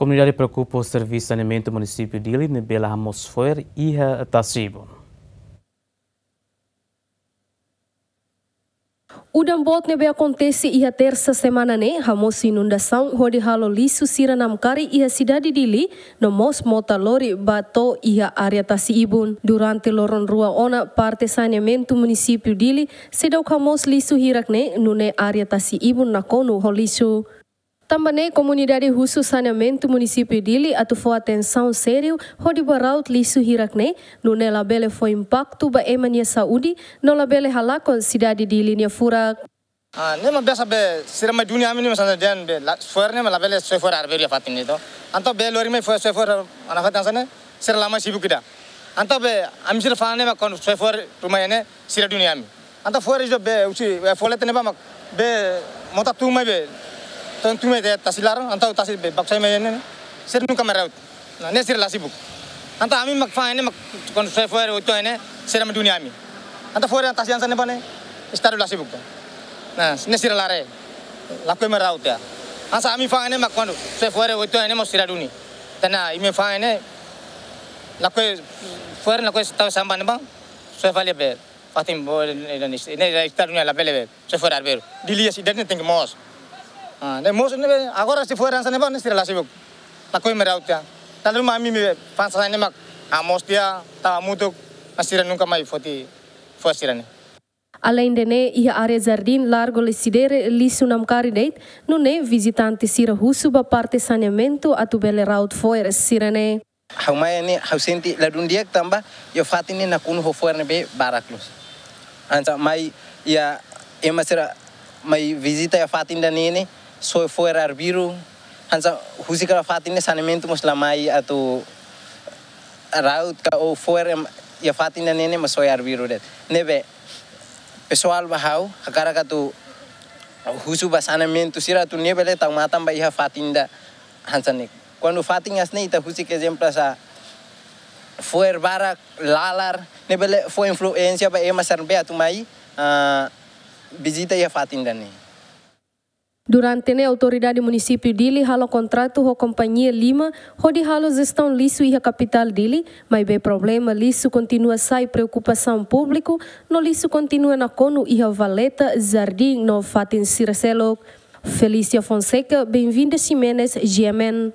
Comunidade preocupa o serviço de saneamento do município de Ili, Nebela Hamosfoer e Tasibo. O dambot nebe acontece ia terça semana ne, hamos inundação, hodi halo lisu sira namkari ia cidade dili, no mos mota lori bato ia área tasi ibun. Durante loron rua ona parte saneamento município dili, sedau hamos lisu hirak ne, nune área tasi ibun na konu ho lisu. Também comunidade russo saneamento município dele atufou atenção sério hodi baraut lisu hirakne no nela bele foi impacto ba emania saúde no la bele halakon cidade de linha fura Ah, nema biasa be sirama dunia amini masana den be fuer nema la bele se fuer arberi fatin itu. Anto be lori me se fuer ana fatan sana sir lama sibu kida. Anto be am sir fane ma kon se fuer rumah ene sira dunia ami. Anto fuer jo be uci folet ne ba mak be mota tu be ton tume de tasilar antau tasil be baksai me ne ser nunca me raut na ne sir la sibuk anta ami mak fa ne mak kon se foi to ne ser am dunia ami anta foi an tasian sana bane star la sibuk na ne sir la re la ko me raut ya asa ami fa ne mak kon se foi to ne mo sir duni tana ime fa ne la ko foi la ko sta samban bang se fa le be fatim bo ne ne star dunia la bele be se foi arbero dilia si den tengo mos Ah, ne mos ne agora se fueran sa ne ba ne sira la sibuk. La koi merautia. Tanto mami me pansa ne mak amos dia ta mutuk asira nunca mai foti foi asira ne. Além de ne, ia área jardim largo lesidere lisu namkari deit, no ne visitante sira husu ba parte saneamento atu bele raut foer sirene. Hau mai ne hau senti la dundiak tamba yo fatini na kunu ho foer be baraklos. Ansa mai ia ema sira mai visita ya fatin da nene soy fuera arbiru hansa husikara fatine saneamento muslamai atau raut ka o fuera ya fatine nene mas soy arbiru det. Nebe pessoal bahau hakara ka tu husu ba saneamento sira tu nebe le tau matam ba iha fatinda nek. Quando fatin asne ita husik exemplo sa fuer barak lalar nebe le foi influência ba ema sarbe atu mai uh, visita ia fatinda ne Durante a autoridade município dele halo contrato com a companhia Lima, onde halos estão liso e a capital dele, mas bem problema liso continua sai preocupação público, no liso continua na cono e a valeta jardim no fatin Ciracelo. Felícia Fonseca, bem-vinda Ximenes, GMN.